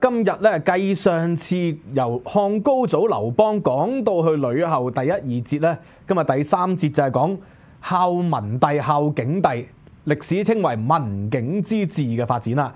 今日咧，繼上次由漢高祖劉邦講到去呂後第一二節咧，今日第三節就係講孝文帝、孝景帝，歷史稱為文景之治嘅發展啦。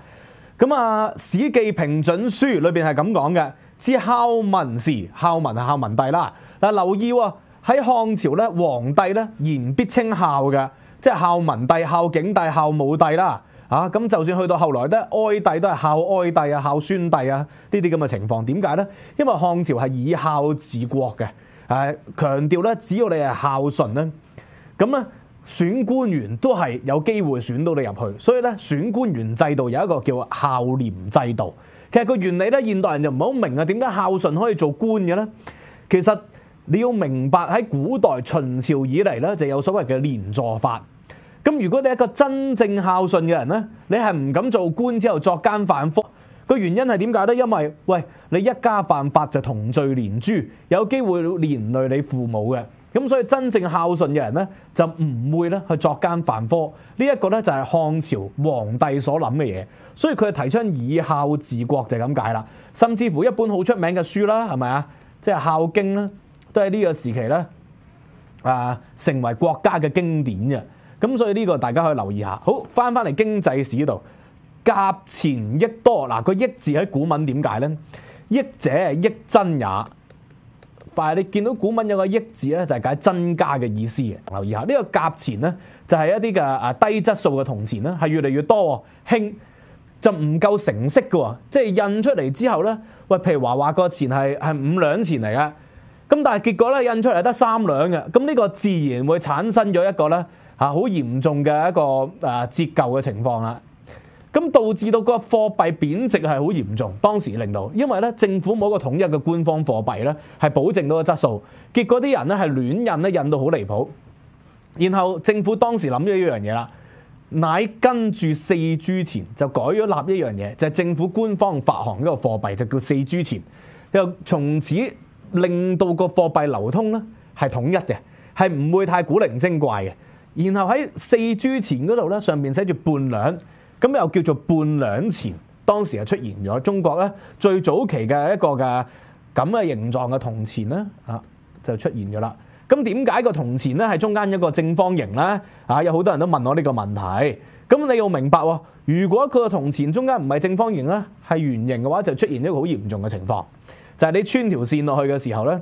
咁啊，《史記平準書》裏邊係咁講嘅：知孝文時，孝文係孝文帝啦。嗱，留意喎，喺漢朝咧，皇帝咧言必稱孝嘅，即係孝文帝、孝景帝、孝武帝啦。啊，咁就算去到後來咧，哀帝都係孝哀帝啊、孝宣帝啊呢啲咁嘅情況。點解咧？因為漢朝係以孝治國嘅，誒強調咧，只要你係孝順咧，咁咧選官員都係有機會選到你入去。所以咧，選官員制度有一個叫孝廉制度。其實個原理咧，現代人就唔好明啊，點解孝順可以做官嘅咧？其實你要明白喺古代秦朝以嚟咧，就有所謂嘅連坐法。咁如果你一個真正孝順嘅人咧，你係唔敢做官之後作奸犯科。個原因係點解咧？因為喂，你一家犯法就同罪連珠，有機會連累你父母嘅。咁所以真正孝順嘅人咧，就唔會咧去作奸犯科。呢一個咧就係漢朝皇帝所諗嘅嘢，所以佢係提倡以孝治國就係咁解啦。甚至乎一本好出名嘅書啦，係咪啊？即係《孝經》啦，都喺呢個時期咧啊，成為國家嘅經典嘅。咁所以呢個大家可以留意下。好，翻翻嚟經濟史度，甲錢益多嗱，個益字喺古文點解咧？益者益增也。快，你見到古文有個益字咧，就係解增加嘅意思嘅。留意下呢個甲錢咧，就係一啲嘅啊低質素嘅銅錢啦，係越嚟越多輕，就唔夠成色嘅喎，即係印出嚟之後咧，喂，譬如話話個錢係係五兩錢嚟嘅，咁但係結果咧印出嚟得三兩嘅，咁呢個自然會產生咗一個咧。嚇好嚴重嘅一個誒折舊嘅情況啦，咁導致到個貨幣貶值係好嚴重。當時令到，因為咧政府冇一個統一嘅官方貨幣咧，係保證到個質素。結果啲人咧係亂印咧，印到好離譜。然後政府當時諗咗一樣嘢啦，乃跟住四銖錢就改咗立一樣嘢，就係、政府官方發行一個貨幣就叫四銖錢，又從此令到個貨幣流通咧係統一嘅，係唔會太古靈精怪嘅。然後喺四銖錢嗰度咧，上面寫住半兩，咁又叫做半兩錢。當時係出現咗中國咧最早期嘅一個嘅咁嘅形狀嘅銅錢咧，啊就出現咗啦。咁點解個銅錢咧係中間一個正方形咧？啊，有好多人都問我呢個問題。咁你要明白喎，如果佢個銅錢中間唔係正方形咧，係圓形嘅話，就出現一個好嚴重嘅情況，就係你穿條線落去嘅時候咧。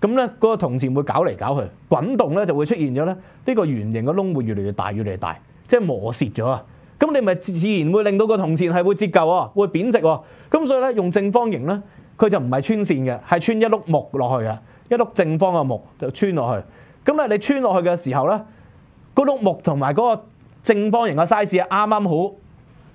咁咧，嗰個銅錢會搞嚟搞去，滾動咧就會出現咗咧。呢個圓形嘅窿會越嚟越大，越嚟越大，即係磨蝕咗啊！咁你咪自然會令到個銅錢係會折舊啊，會貶值喎。咁所以咧，用正方形咧，佢就唔係穿線嘅，係穿一碌木落去嘅，一碌正方嘅木就穿落去。咁咧，你穿落去嘅時候咧，嗰碌木同埋嗰個正方形嘅 size 啱啱好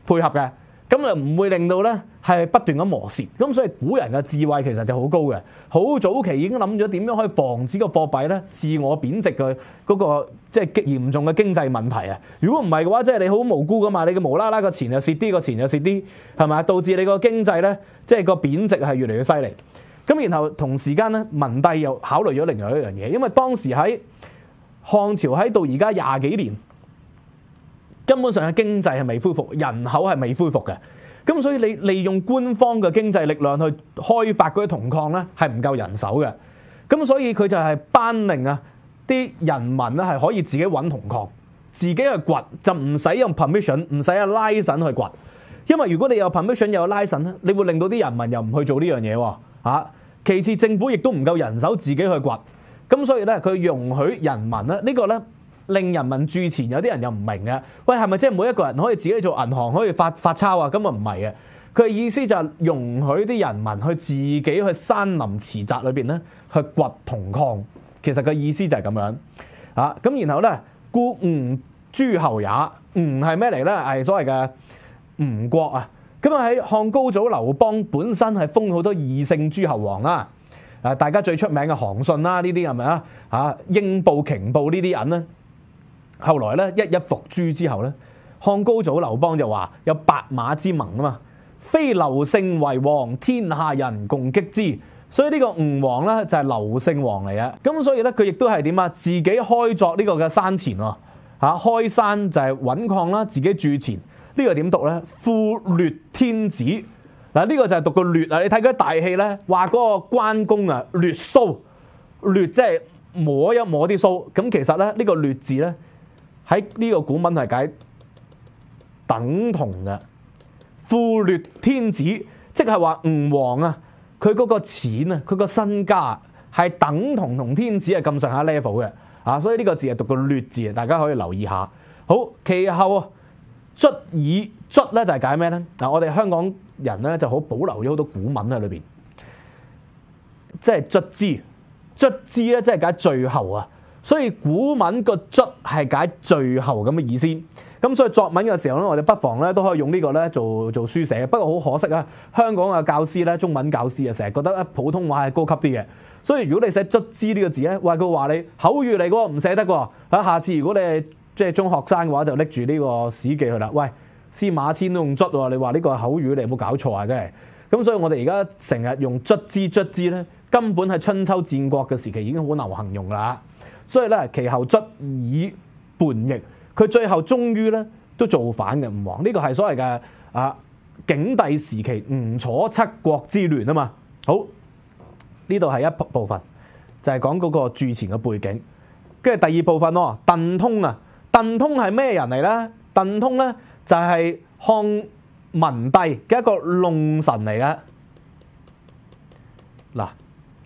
配合嘅。咁就唔會令到咧係不斷咁磨蝕，咁所以古人嘅智慧其實就好高嘅，好早期已經諗咗點樣可以防止個貨幣咧自我貶值嘅嗰個即係嚴重嘅經濟問題啊！如果唔係嘅話，即係你好無辜噶嘛，你嘅無啦啦個錢又蝕啲，個錢又蝕啲，係咪？導致你個經濟咧即係個貶值係越嚟越犀利。咁然後同時間咧，文帝又考慮咗另外一樣嘢，因為當時喺漢朝喺到而家廿幾年。根本上嘅經濟係未恢復，人口係未恢復嘅，咁所以你利用官方嘅經濟力量去開發嗰啲銅礦咧，係唔夠人手嘅，咁所以佢就係班令啊，啲人民咧係可以自己揾銅礦，自己去掘，就唔使用 permission，唔使有 license 去掘，因為如果你有 permission 又有 license 咧，你會令到啲人民又唔去做呢樣嘢喎，其次政府亦都唔夠人手自己去掘，咁所以咧佢容許人民咧呢個咧。令人民鑄錢，有啲人又唔明嘅。喂，係咪即係每一個人可以自己做銀行，可以發發鈔啊？咁啊唔係嘅。佢嘅意思就係容許啲人民去自己去山林池澤裏邊咧去掘銅礦。其實個意思就係咁樣啊。咁然後咧，故吳諸侯也，吳係咩嚟咧？係所謂嘅吳國啊。咁啊喺漢高祖劉邦本身係封好多異姓諸侯王啦。大家最出名嘅韓信啦，呢啲係咪啊？嚇，英布、瓊布呢啲人咧。後來咧，一一伏誅之後咧，漢高祖劉邦就話有白馬之盟啊嘛，非劉姓為王，天下人共擊之。所以呢個吳王咧就係劉姓王嚟嘅。咁所以咧佢亦都係點啊？自己開作呢個嘅山錢喎，嚇開山就係揾礦啦，自己鑄錢。呢個點讀咧？富劣天子嗱，呢個就係讀個劣啊！你睇嗰啲大戲咧，話嗰個關公啊，劣鬚，劣即係摸一摸啲鬚。咁其實咧，呢個劣字咧喺呢個古文係解等同嘅。富劣天子，即係話吳王啊，佢嗰個錢啊，佢個身家係等同同天子係咁上下 level 嘅啊，所以呢個字係讀個劣字，大家可以留意下。好，其後啊，卒以卒咧就係解咩咧？嗱，我哋香港人咧就好保留咗好多古文喺裏邊，即係卒之，卒之咧即係解最後啊，所以古文個卒係解最後咁嘅意思。咁所以作文嘅時候咧，我哋不妨咧都可以用呢個咧做做書寫。不過好可惜啊，香港嘅教師咧，中文教師啊，成日覺得咧普通話係高級啲嘅。所以如果你寫卒之呢個字咧，喂佢話你口語嚟嘅喎，唔寫得喎。啊，下次如果你係即係中學生嘅話，就拎住呢個史記去啦。喂，司馬遷都用卒喎，你話呢個口語，你有冇搞錯啊？真係。咁所以我哋而家成日用卒之卒之咧，根本係春秋戰國嘅時期已經好流行用啦。所以咧，其後卒以叛逆。佢最後終於咧都造反嘅吳王，呢個係所謂嘅啊景帝時期吳楚七國之亂啊嘛。好，呢度係一部分，就係講嗰個鑄錢嘅背景。跟住第二部分咯，鄧通啊，鄧通係咩人嚟咧？鄧通咧就係漢文帝嘅一個弄臣嚟嘅。嗱，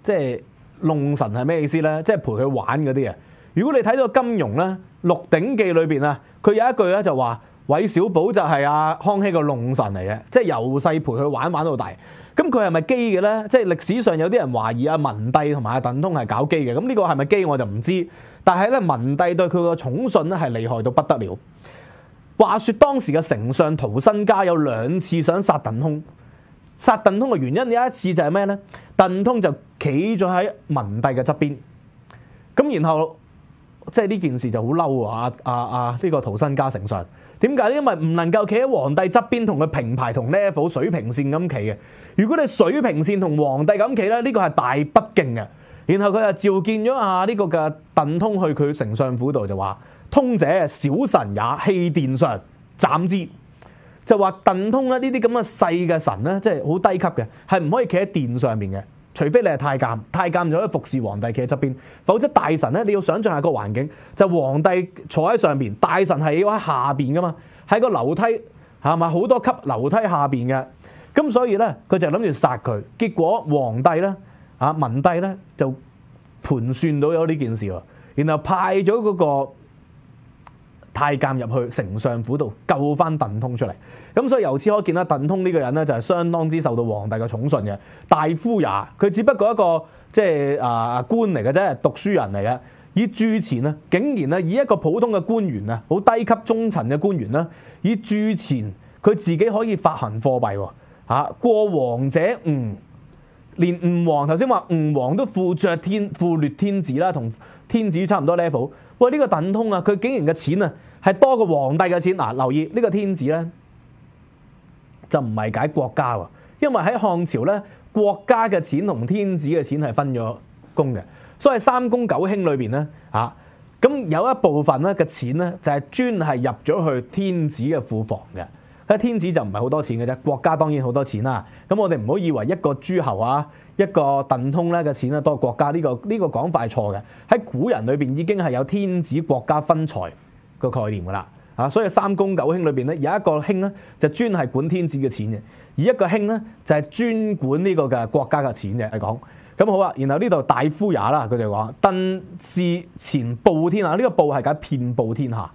即係弄神係咩意思咧？即係陪佢玩嗰啲啊。如果你睇到金庸咧，《鹿鼎記》裏邊啊，佢有一句咧就話韋小寶就係阿康熙個弄神嚟嘅，即係由細陪佢玩玩到大。咁佢係咪基嘅咧？即係歷史上有啲人懷疑阿文帝同埋阿鄧通係搞基嘅。咁呢個係咪基我就唔知。但係咧，文帝對佢個寵信咧係厲害到不得了。話說當時嘅丞相陶身家有兩次想殺鄧通，殺鄧通嘅原因有一次就係咩咧？鄧通就企咗喺文帝嘅側邊，咁然後。即係呢件事就好嬲啊！啊啊呢個陶生家丞相點解咧？因為唔能夠企喺皇帝側邊同佢平排同 level 水平線咁企嘅。如果你水平線同皇帝咁企咧，呢個係大不敬嘅。然後佢就召見咗啊呢個嘅鄧通去佢丞相府度就話：通者小臣也，棄殿上斬之。就話鄧通咧呢啲咁嘅細嘅神咧，即係好低級嘅，係唔可以企喺殿上面嘅。除非你係太監，太監就可以服侍皇帝企喺側邊，否則大臣咧，你要想象下個環境，就皇帝坐喺上邊，大臣係要喺下邊噶嘛，喺個樓梯係咪好多級樓梯下邊嘅？咁所以咧，佢就諗住殺佢。結果皇帝咧，啊文帝咧就盤算到有呢件事喎，然後派咗嗰個太監入去丞相府度救翻鄧通出嚟。咁所以由此可見啦，鄧通呢個人咧就係相當之受到皇帝嘅寵信嘅大夫也。佢只不過一個即係啊官嚟嘅啫，讀書人嚟嘅。以鑄錢啊，竟然咧以一個普通嘅官員啊，好低級中層嘅官員啦，以鑄錢佢自己可以發行貨幣喎嚇。過王者吳，連吳王頭先話吳王都富著天富劣天子啦，同天子差唔多 level。喂，呢個鄧通啊，佢竟然嘅錢啊係多過皇帝嘅錢嗱。留意呢個天子咧。就唔係解國家喎，因為喺漢朝咧，國家嘅錢同天子嘅錢係分咗工嘅，所以三公九卿裏邊咧，嚇咁有一部分咧嘅錢咧就係專係入咗去天子嘅庫房嘅。天子就唔係好多錢嘅啫，國家當然好多錢啦。咁我哋唔好以為一個諸侯啊，一個鄧通咧嘅錢咧多過國家呢個呢個講法係錯嘅。喺古人裏邊已經係有天子國家分財個概念噶啦。啊，所以三公九卿裏邊咧有一個卿咧就專係管天子嘅錢嘅，而一個卿咧就係專管呢個嘅國家嘅錢嘅嚟講。咁好啊，然後呢度大夫也啦，佢哋話鄧氏錢布天下，呢個布係解遍布天下，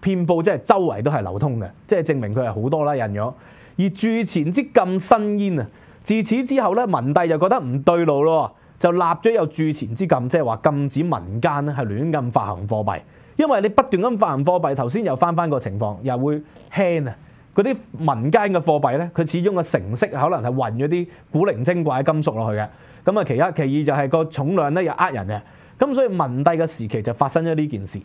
遍布即係周圍都係流通嘅，即係證明佢係好多啦印咗。而鑄錢之禁新煙啊，自此之後咧，文帝就覺得唔對路咯，就立咗有鑄錢之禁，即係話禁止民間咧係亂咁發行貨幣。因為你不斷咁發行貨幣，頭先又翻翻個情況，又會輕啊！嗰啲民間嘅貨幣咧，佢始終個成色可能係混咗啲古靈精怪嘅金屬落去嘅。咁啊，其一其二就係個重量咧又呃人嘅。咁所以文帝嘅時期就發生咗呢件事。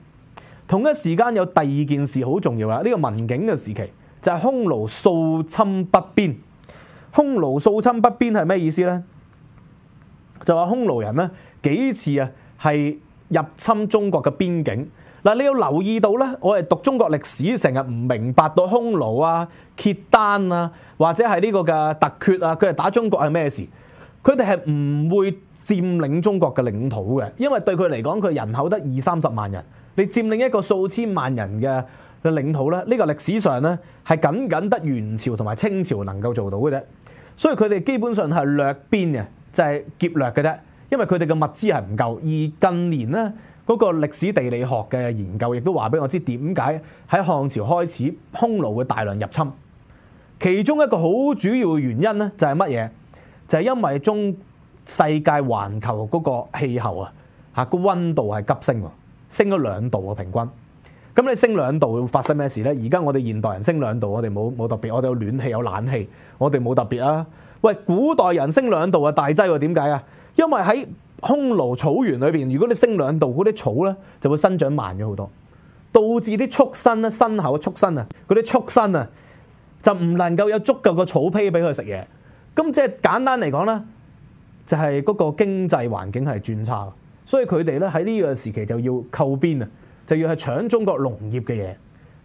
同一時間有第二件事好重要啦。呢個文景嘅時期就係匈奴掃侵北邊。匈奴掃侵北邊係咩意思咧？就話匈奴人咧幾次啊係入侵中國嘅邊境。嗱，你要留意到咧，我哋讀中國歷史成日唔明白到匈奴啊、契丹啊，或者係呢個嘅突厥啊，佢哋打中國係咩事？佢哋係唔會佔領中國嘅領土嘅，因為對佢嚟講，佢人口得二三十萬人，你佔領一個數千萬人嘅領土咧，呢個歷史上咧係僅僅得元朝同埋清朝能夠做到嘅啫。所以佢哋基本上係掠邊嘅，就係劫掠嘅啫。因為佢哋嘅物資係唔夠，而近年咧嗰個歷史地理學嘅研究亦都話俾我知點解喺漢朝開始匈奴會大量入侵。其中一個好主要嘅原因咧就係乜嘢？就係因為中世界環球嗰個氣候啊，嚇個溫度係急升喎，升咗兩度啊平均。咁你升兩度會發生咩事咧？而家我哋現代人升兩度，我哋冇冇特別，我哋有暖氣有冷氣，我哋冇特別啊。喂，古代人升兩度啊大劑喎，點解啊？因為喺匈奴草原裏邊，如果你升兩度，嗰啲草咧就會生長慢咗好多，導致啲畜生咧、牲口嘅畜生啊，嗰啲畜生啊就唔能夠有足夠嘅草坯俾佢食嘢。咁即係簡單嚟講咧，就係嗰個經濟環境係轉差，所以佢哋咧喺呢個時期就要扣邊啊！就要係搶中國農業嘅嘢，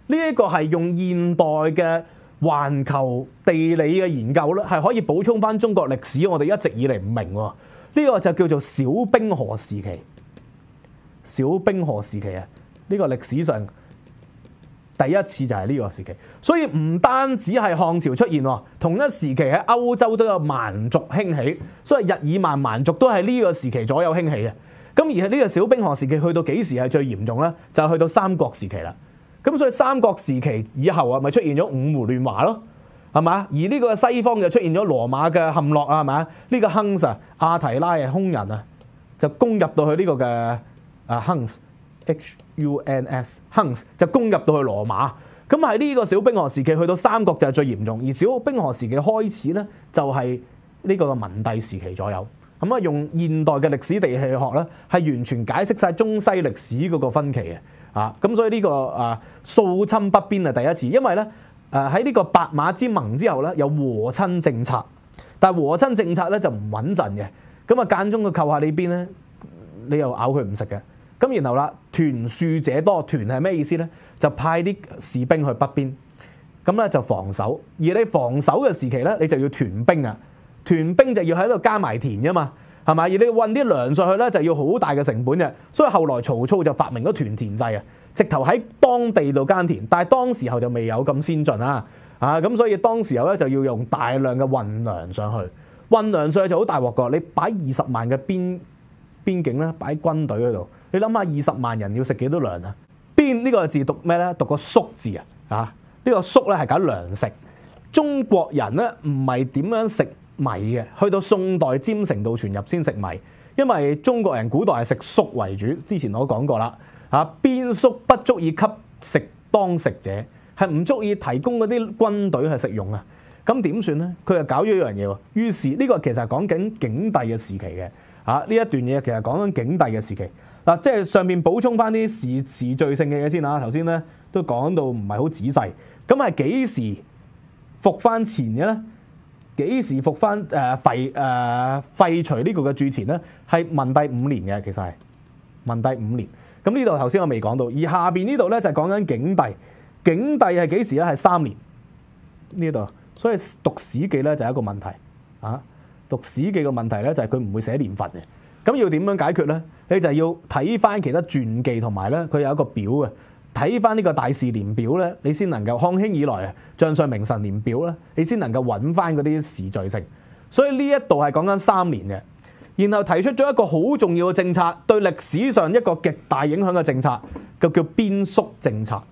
呢一個係用現代嘅環球地理嘅研究咧，係可以補充翻中國歷史。我哋一直以嚟唔明喎，呢個就叫做小冰河時期。小冰河時期啊，呢個歷史上第一次就係呢個時期。所以唔單止係漢朝出現喎，同一時期喺歐洲都有蠻族興起，所以日耳曼蠻族都係呢個時期左右興起嘅。咁而係呢個小冰河時期去到幾時係最嚴重咧？就去到三國時期啦。咁所以三國時期以後啊，咪出現咗五胡亂華咯，係嘛？而呢個西方就出現咗羅馬嘅陷落啊，係嘛？呢個亨氏阿提拉嘅匈人啊，就攻入到去呢個嘅啊亨 H U N S 亨就攻入到去羅馬。咁喺呢個小冰河時期去到三國就係最嚴重，而小冰河時期開始咧就係呢個文帝時期左右。咁啊，用現代嘅歷史地理學咧，係完全解釋晒中西歷史嗰個分歧嘅啊！咁所以呢個啊掃侵北邊係第一次，因為咧誒喺呢個白馬之盟之後咧，有和親政策，但係和親政策咧就唔穩陣嘅，咁啊間中佢扣下你邊咧，你又咬佢唔食嘅。咁然後啦，屯戍者多，屯係咩意思咧？就派啲士兵去北邊，咁咧就防守。而你防守嘅時期咧，你就要屯兵啊！屯兵就要喺度加埋田噶嘛，係咪？而你運啲糧上去咧，就要好大嘅成本嘅。所以後來曹操就發明咗屯田制啊，直頭喺當地度耕田。但係當時候就未有咁先進啊，啊咁所以當時候咧就要用大量嘅運糧上去，運糧上去就好大鑊噶。你擺二十萬嘅邊邊境咧，擺軍隊嗰度，你諗下二十萬人要食幾多糧啊？邊呢個字讀咩咧？讀個粟字啊，啊呢個粟咧係搞糧食。中國人咧唔係點樣食米嘅，去到宋代占城道傳入先食米，因為中國人古代係食粟為主。之前我講過啦，啊邊粟不足以給食當食者，係唔足以提供嗰啲軍隊係食用啊。咁點算咧？佢就搞咗一樣嘢喎。於是呢個其實係講緊景帝嘅時期嘅，啊呢一段嘢其實講緊景帝嘅時期。嗱，即係上面補充翻啲時時序性嘅嘢先啊。頭先咧都講到唔係好仔細，咁係幾時復翻前嘅咧？幾時復翻誒廢誒廢除呢個嘅鑄錢咧？係文帝五年嘅，其實係文帝五年。咁呢度頭先我未講到，而下邊呢度咧就係講緊景帝。景帝係幾時咧？係三年呢度。所以讀史記咧就係一個問題啊！讀史記嘅問題咧就係佢唔會寫年份嘅。咁要點樣解決咧？你就要睇翻其他傳記同埋咧，佢有一個表嘅。睇翻呢個大事年表咧，你先能夠康熙以來啊，將相明神年表咧，你先能夠揾翻嗰啲時序性。所以呢一度係講緊三年嘅，然後提出咗一個好重要嘅政策，對歷史上一個極大影響嘅政策，就叫邊縮政策。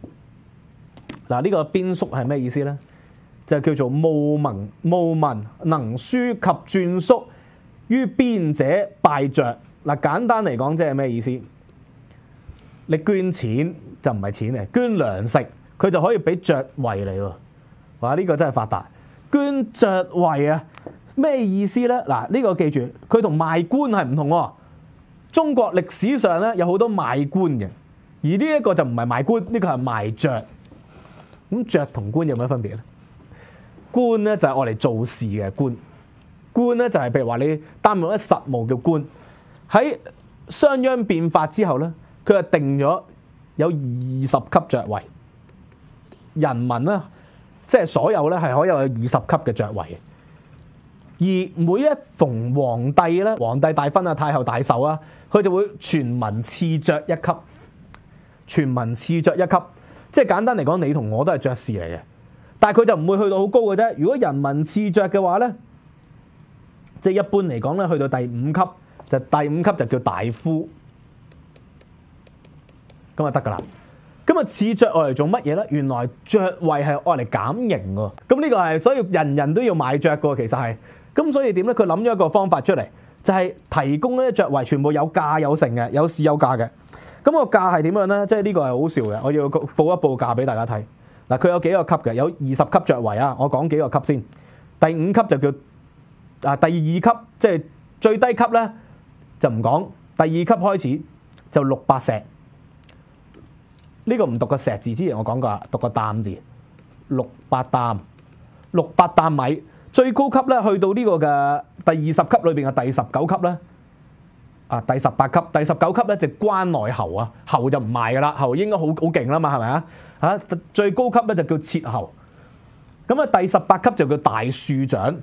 嗱，呢個邊縮係咩意思咧？就叫做務民務民能書及篆粟於邊者拜爵。嗱，簡單嚟講，即係咩意思？你捐錢就唔係錢嚟，捐糧食佢就可以俾爵位你喎。哇！呢個真係發達，捐爵位啊，咩意思咧？嗱，呢個記住，佢同賣官係唔同喎。中國歷史上咧有好多賣官嘅，而呢一個就唔係賣官，呢個係賣爵。咁爵同官有咩分別咧？官咧就係我嚟做事嘅官，官咧就係譬如話你擔任一實務嘅官。喺商鞅變法之後咧。佢係定咗有二十級爵位，人民咧即係所有咧係可以有二十級嘅爵位。而每一逢皇帝咧，皇帝大婚啊，太后大壽啊，佢就會全民賜爵一級，全民賜爵一級，即係簡單嚟講，你同我都係爵士嚟嘅，但係佢就唔會去到好高嘅啫。如果人民賜爵嘅話咧，即係一般嚟講咧，去到第五級就第五級就叫大夫，咁就得噶啦。咁啊，賜爵愛嚟做乜嘢咧？原來爵位係愛嚟減刑喎。咁呢個係所以人人都要買爵嘅，其實係。咁所以點咧？佢諗咗一個方法出嚟，就係提供呢啲爵位全部有價有成嘅，有市有價嘅。咁個價係點樣咧？即係呢個係好笑嘅。我要報一報價俾大家睇。嗱，佢有幾個級嘅？有二十級爵位啊！我講幾個級先。第五級就叫啊，第二級即係最低級咧就唔講。第二級開始就六百石。呢個唔讀個石字，之前我講過，讀個擔字。六百擔，六百擔米。最高級咧，去到呢個嘅第二十級裏邊嘅第十九級咧，啊第十八級、第十九級咧就關內侯啊，侯就唔賣噶啦，侯應該好好勁啦嘛，係咪啊？嚇最高級咧就叫切侯，咁啊第十八級就叫大樹長，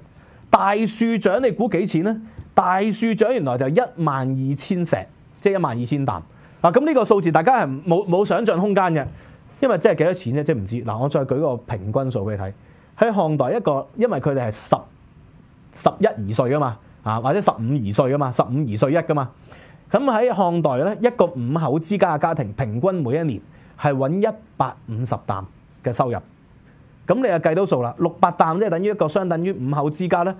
大樹長你估幾錢咧？大樹長原來就一萬二千石，即係一萬二千擔。嗱咁呢個數字大家係冇冇想像空間嘅，因為即係幾多錢咧？即係唔知。嗱我再舉個平均數俾你睇。喺漢代一個，因為佢哋係十十一而歲噶嘛，啊或者十五而歲噶嘛，十五而歲一噶嘛。咁喺漢代咧，一個五口之家嘅家庭，平均每一年係揾一百五十擔嘅收入。咁你就計到數啦，六百擔即係等於一個相等於五口之家咧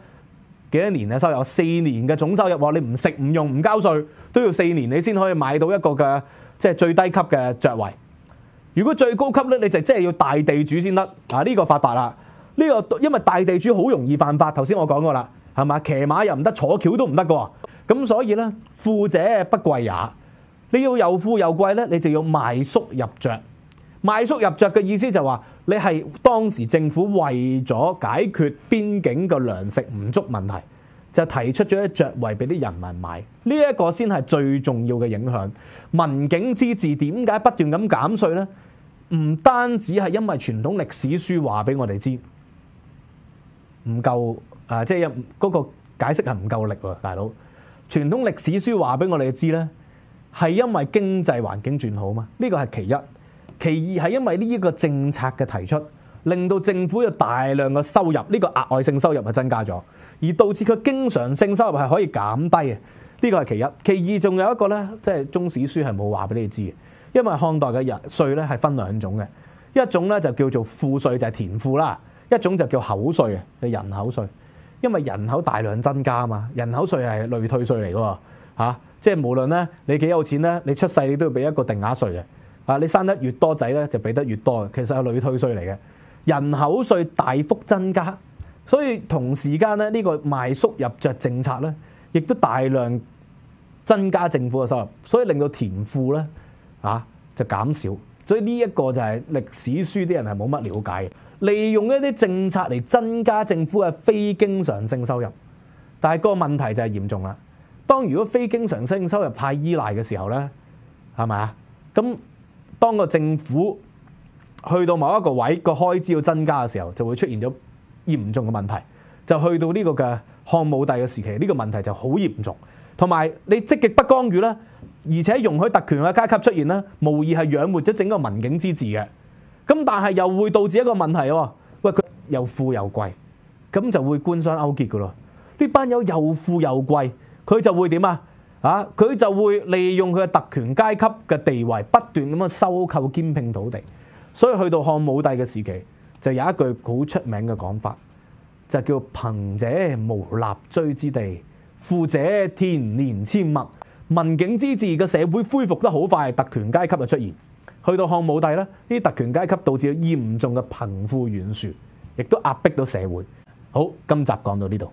幾多年嘅收入？四年嘅總收入。你唔食唔用唔交稅都要四年，你先可以買到一個嘅即係最低級嘅爵位。如果最高級咧，你就即係要大地主先得。啊呢個發達啦！呢個因為大地主好容易犯法，頭先我講過啦，係嘛？騎馬又唔得，坐轎都唔得㗎，咁所以咧，富者不貴也。你要又富又貴咧，你就要賣粟入爵。賣粟入爵嘅意思就話，你係當時政府為咗解決邊境嘅糧食唔足問題，就提出咗一爵位俾啲人民買。呢一個先係最重要嘅影響。民警之治點解不斷咁減稅咧？唔單止係因為傳統歷史書話俾我哋知。唔夠啊！即係嗰個解釋係唔夠力喎，大佬。傳統歷史書話俾我哋知咧，係因為經濟環境轉好嘛。呢個係其一，其二係因為呢一個政策嘅提出，令到政府有大量嘅收入，呢個額外性收入係增加咗，而導致佢經常性收入係可以減低嘅。呢個係其一，其二仲有一個咧，即係中史書係冇話俾你知嘅，因為漢代嘅人稅咧係分兩種嘅，一種咧就叫做賦稅，就係田賦啦。一種就叫口稅啊，係人口稅，因為人口大量增加啊嘛，人口稅係累退稅嚟嘅喎，即係無論咧你幾有錢咧，你出世你都要俾一個定額稅嘅，啊，你生得越多仔咧就俾得越多，其實係累退税嚟嘅，人口稅大幅增加，所以同時間咧呢個賣縮入着政策咧，亦都大量增加政府嘅收入，所以令到田賦咧啊就減少，所以呢一個就係歷史書啲人係冇乜了解嘅。利用一啲政策嚟增加政府嘅非經常性收入，但係個問題就係嚴重啦。當如果非經常性收入太依賴嘅時候咧，係咪啊？咁當個政府去到某一個位，個開支要增加嘅時候，就會出現咗嚴重嘅問題。就去到呢個嘅漢武帝嘅時期，呢個問題就好嚴重。同埋你積極不干預啦，而且容許特權嘅階級出現啦，無疑係養活咗整個民警之治嘅。咁但係又會導致一個問題喎，喂，佢又富又貴，咁就會官商勾結噶咯。呢班友又富又貴，佢就會點啊？啊，佢就會利用佢嘅特權階級嘅地位，不斷咁樣收購兼併土地。所以去到漢武帝嘅時期，就有一句好出名嘅講法，就叫貧者無立锥之地，富者天年千物。民景之治嘅社會恢復得好快，特權階級就出現。去到漢武帝咧，呢啲特權階級導致嚴重嘅貧富懸殊，亦都壓迫到社會。好，今集講到呢度。